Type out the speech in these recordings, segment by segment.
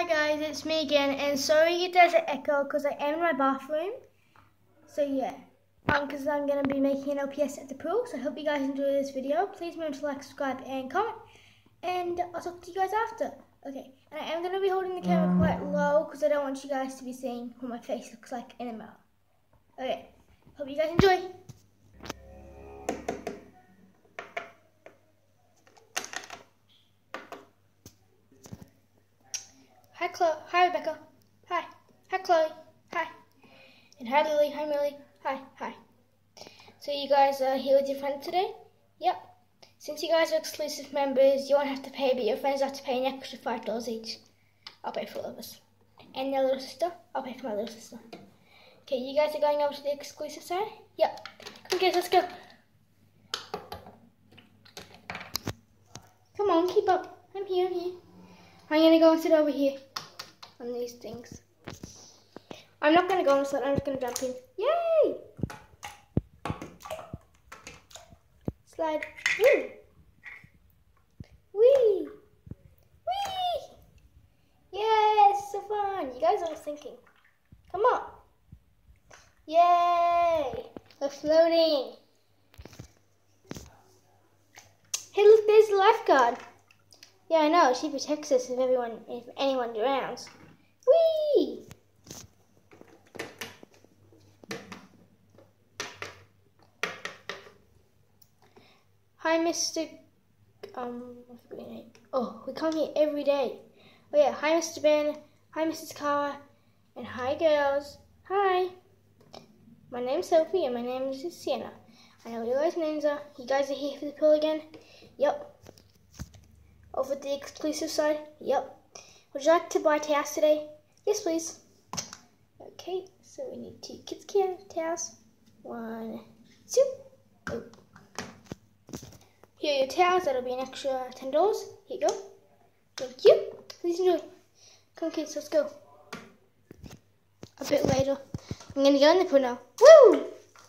Hi guys, it's me again, and sorry if there's an echo because I am in my bathroom. So yeah, because I'm gonna be making an LPS at the pool. So I hope you guys enjoy this video. Please remember to like, subscribe, and comment. And I'll talk to you guys after. Okay, and I am gonna be holding the camera quite low because I don't want you guys to be seeing what my face looks like in a mouth. Okay, hope you guys enjoy. Hi, Chloe. Hi, Rebecca. Hi. Hi, Chloe. Hi. And hi, Lily. Hi, Millie. Hi. Hi. So you guys are here with your friends today? Yep. Since you guys are exclusive members, you won't have to pay, but your friends have to pay an extra five dollars each. I'll pay for all of us. And your little sister? I'll pay for my little sister. Okay, you guys are going over to the exclusive side? Yep. Come guys, let's go. Come on, keep up. I'm here, I'm here. I'm gonna go and sit over here on these things. I'm not gonna go on the I'm just gonna jump in. Yay! Slide. Woo! Wee! Wee! Yes, so fun. You guys are sinking. Come on. Yay! We're floating. Hey, look, there's the lifeguard. Yeah, I know. She protects us if everyone, if anyone drowns. Whee! Hi, Mr. Um. Oh, we come here every day. Oh yeah, hi, Mr. Ben. Hi, Mrs. Kara. And hi, girls. Hi. My name's Sophie, and my name is Sienna. I know what your guys' names are. You guys are here for the pool again? Yep. Over the exclusive side? Yep. Would you like to buy towels today? Yes, please. Okay, so we need two kids' can towels. One, two. Oh. Here are your towels. That'll be an extra ten dollars. Here you go. Thank you. Please enjoy. Come, kids, let's go. A bit later. I'm gonna go in the pool now. Woo!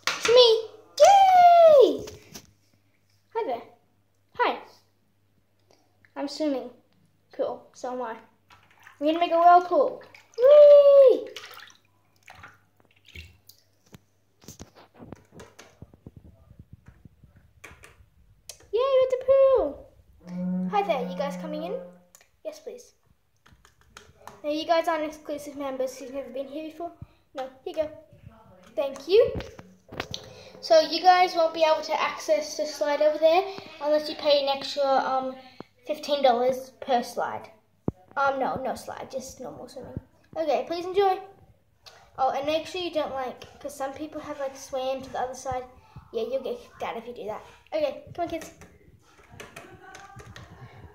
It's me. Yay! Hi there. Hi. I'm swimming. Cool. So am I. I'm gonna make a whirlpool. Whee! Yay, we're at the pool. There. You guys coming in? Yes, please. Now, you guys aren't exclusive members who've never been here before. No, here you go. Thank you. So you guys won't be able to access the slide over there unless you pay an extra um fifteen dollars per slide. Um, no, no slide, just normal swimming. Okay, please enjoy. Oh, and make sure you don't like, because some people have like swam to the other side. Yeah, you'll get kicked out if you do that. Okay, come on, kids.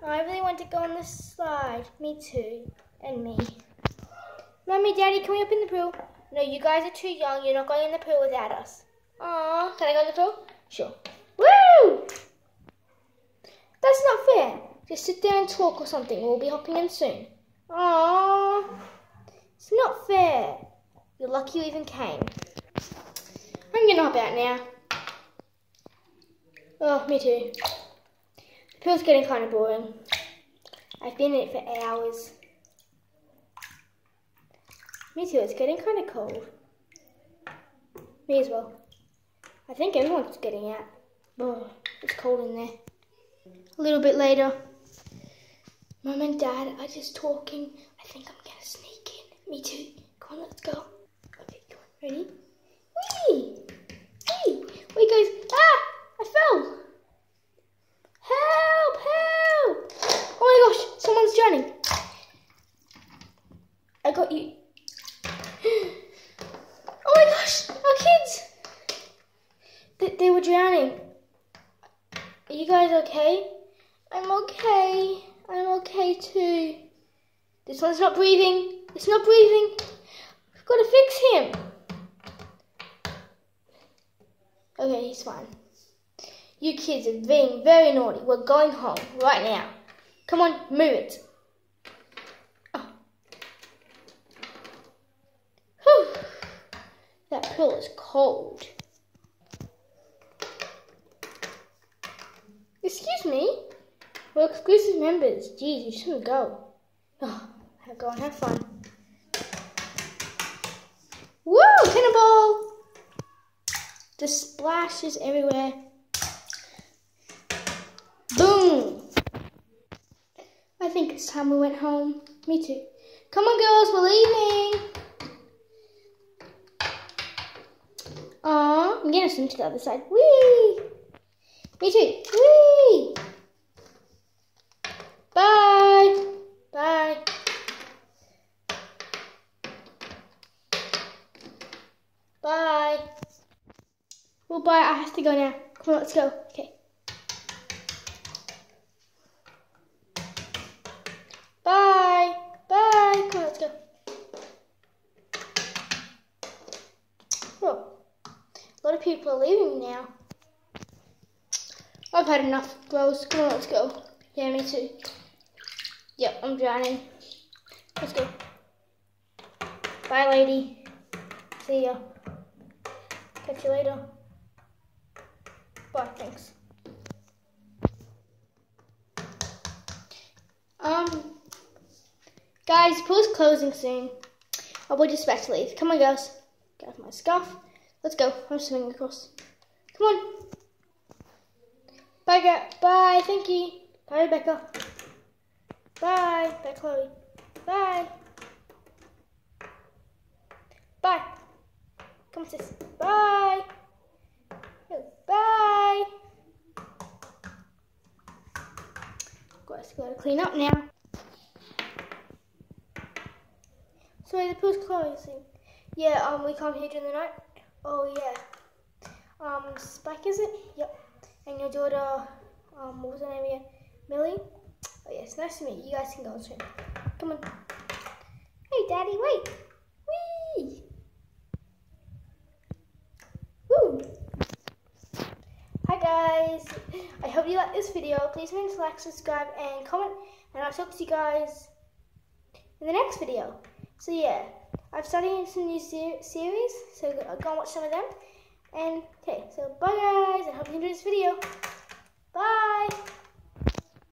I really want to go on this slide. Me too, and me. Mommy, Daddy, can we open the pool? No, you guys are too young. You're not going in the pool without us. Aww, can I go in the pool? Sure. Woo! That's not fair. Just sit there and talk or something. We'll be hopping in soon. Aww. It's not fair. You're lucky you even came. I'm gonna hop out now. Oh, me too. Pool's getting kind of boring. I've been in it for hours. Me too, it's getting kind of cold. Me as well. I think everyone's getting out. Oh, it's cold in there. A little bit later, Mum and Dad are just talking. I think I'm gonna sneak in. Me too. Come on, let's go. Okay, come on. Ready? Whee! Whee! Wait, guys. Ah! I fell! Help! Oh drowning. I got you. Oh my gosh! Our kids! They, they were drowning. Are you guys okay? I'm okay. I'm okay too. This one's not breathing. It's not breathing. We've got to fix him. Okay, he's fine. You kids are being very naughty. We're going home right now. Come on, move it. Oh. Whew. Pool is cold. Excuse me? We're exclusive members. Geez, you shouldn't go. Oh, go and have fun. Woo! Cannonball! The splashes everywhere. Boom! I think it's time we went home. Me too. Come on, girls, we're leaving. Aw, I'm gonna swim to the other side. Whee! Me too. Whee! Bye. Bye. Bye. Well, bye. I have to go now. Come on, let's go. Okay. Bye. Bye. Come on, let's go. Oh, a lot of people are leaving now. I've had enough, girls. Come on, let's go. Yeah, me too. Yep, I'm drowning. Let's go. Bye, lady. See ya. Catch you later. Bye, thanks. Um, guys, pool's closing soon. I'll be just about to leave. Come on, girls. Get off my scarf. Let's go. I'm swimming across. Come on. Bye, girl. Bye. Thank you. Bye, Rebecca. Bye. Bye, Chloe. Bye. Bye. Come on, sis. Bye. Bye. Guys, gotta clean up now. Sorry, the pool's closing. Yeah, um, we come here during the night. Oh yeah. Um, Spike is it? Yep. And your daughter, um, what was her name again? Millie. Oh yes, nice to meet you. You guys can go on swim. Come on. Hey, Daddy, wait. Whee! Woo! Hi guys. I hope you like this video. Please remember to like, subscribe, and comment. And I'll talk to you guys in the next video. So yeah, I've started some new ser series, so go and watch some of them. And okay, so bye guys, and hope you enjoyed this video. Bye!